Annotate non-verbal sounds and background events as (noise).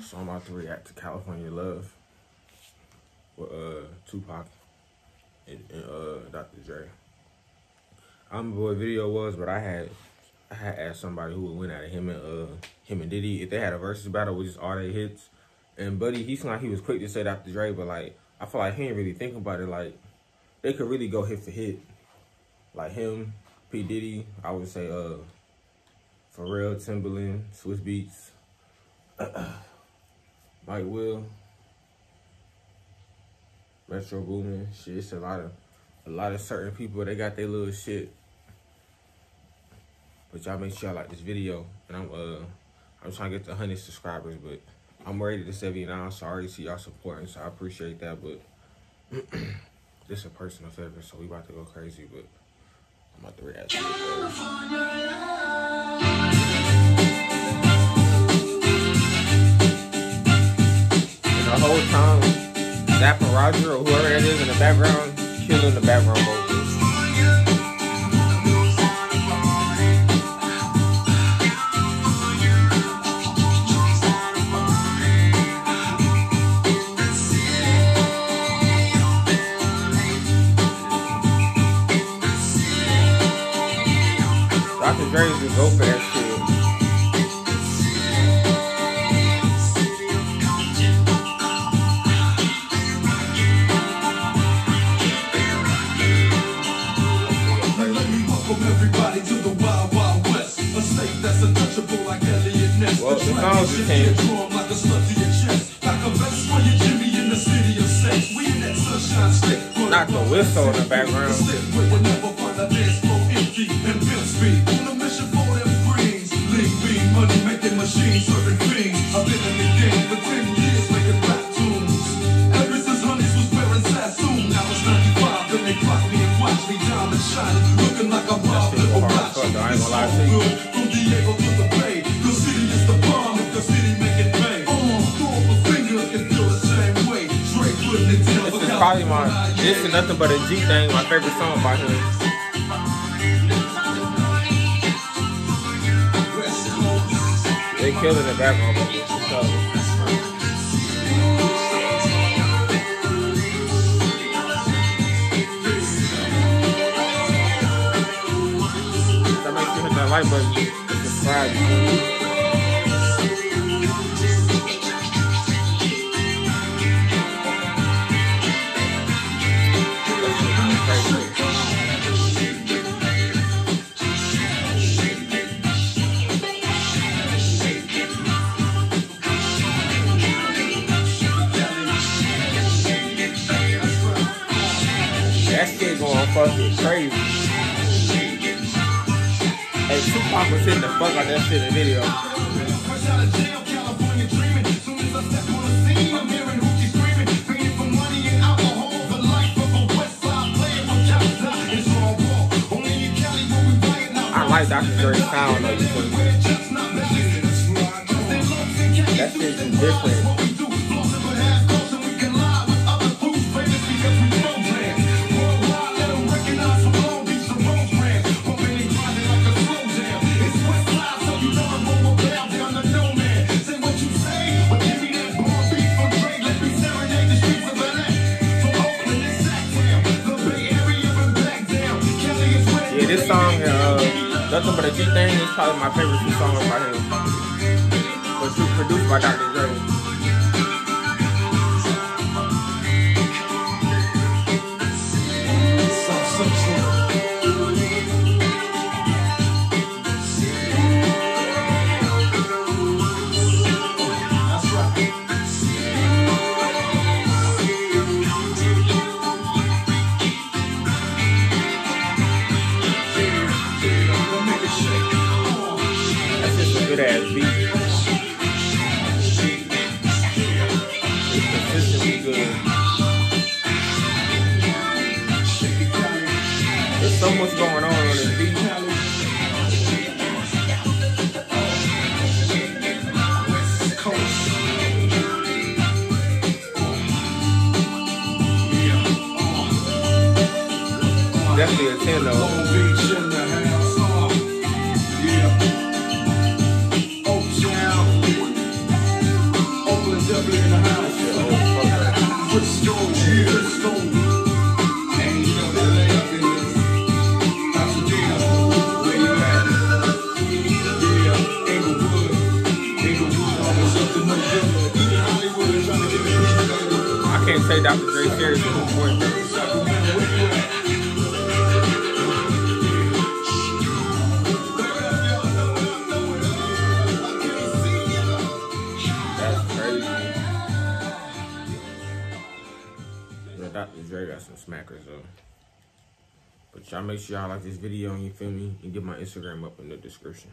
So I'm about to react to California Love with uh Tupac and, and uh Dr. Dre. I don't remember what video was, but I had I had asked somebody who would win out of him and uh him and Diddy if they had a versus battle with just all their hits. And Buddy, he seemed like he was quick to say Dr. Dre, but like I feel like he ain't really think about it. Like they could really go hit for hit. Like him, P Diddy, I would say uh Pharrell, Timbaland, Swizz Beatz, (clears throat) Mike Will, Metro Boomin. Shit, it's a lot of a lot of certain people. They got their little shit. But y'all make sure y'all like this video. And I'm uh I'm trying to get to 100 subscribers, but I'm ready to 79. So I already see y'all supporting, so I appreciate that. But (clears throat) this is a personal favorite, so we about to go crazy. But I'm about to react Roger or whoever that is in the background, killing the background vocals. Welcome everybody to the Wild Wild West. A state that's untouchable like Eliot Ness. Well, The track is came. drum like a slug to your chest. Like a vest for your Jimmy in the city of sex. We in that sunshine state. Not the whistle in the background. Slip where you never find a dance floor empty and pimp speed. On a mission for them greens. Lean bean, money making machines, serving probably my this is nothing but a G thing, my favorite song by him. They killing the background that makes you hit that like button. Subscribe. That shit going fucking crazy. Hey, Tupac was hitting the fuck out that shit in the video. Fresh out of jail, California dreaming. Soon as I this song, uh, Nothing But a G Thing, is probably my favorite two songs by him. Was produced by Dr. Dre. Ass beat. It's consistently good. There's so much going on on this beat. Definitely a 10 though. Take Dr. Dre serious at this point, bro. That's crazy. Yeah, Dr. Dre got some smackers though. But y'all make sure y'all like this video and you feel me and get my Instagram up in the description.